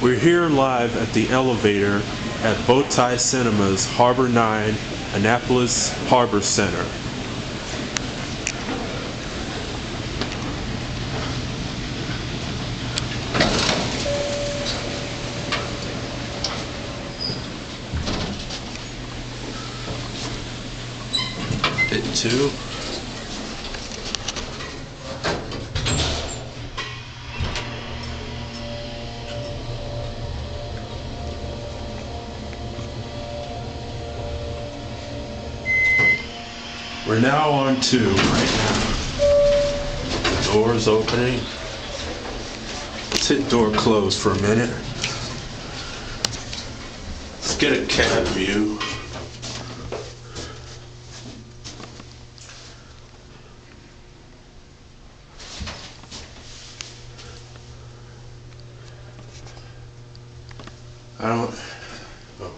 We're here live at the elevator at Bowtie Cinemas, Harbor 9, Annapolis Harbor Center. Two. We're now on two right now. The door's opening. Let's hit door close for a minute. Let's get a cab view. I don't oh,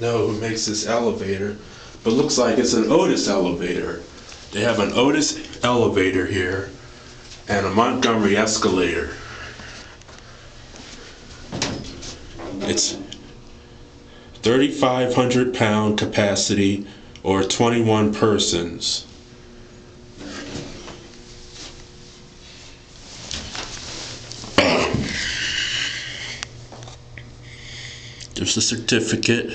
know who makes this elevator, but looks like it's an Otis elevator. They have an Otis elevator here and a Montgomery escalator. It's 3,500 pound capacity or 21 persons. There's a certificate.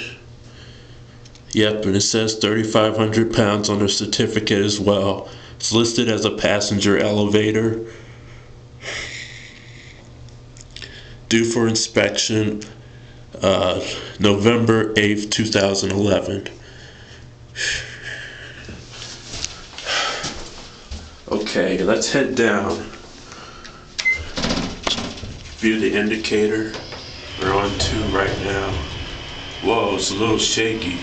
Yep, and it says 3,500 pounds on the certificate as well. It's listed as a passenger elevator. Due for inspection uh, November 8th, 2011. Okay, let's head down. View the indicator. We're on two right now. Whoa, it's a little shaky.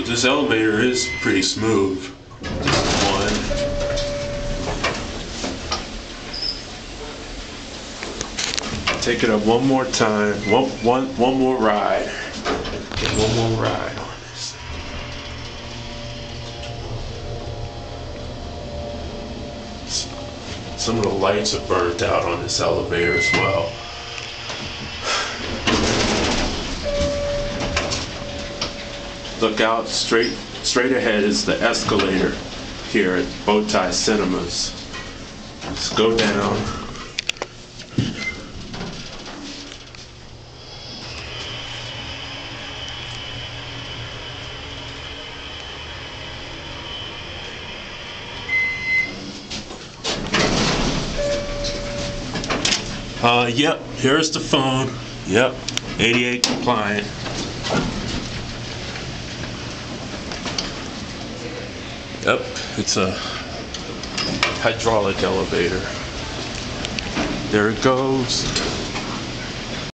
But this elevator is pretty smooth. One. Take it up one more time. One, one, one more ride. Get one more ride. Some of the lights are burnt out on this elevator as well. Look out, straight straight ahead is the escalator here at Bowtie Cinemas. Let's go down. Uh, yep, here's the phone. Yep, ADA compliant. Yep, it's a hydraulic elevator. There it goes.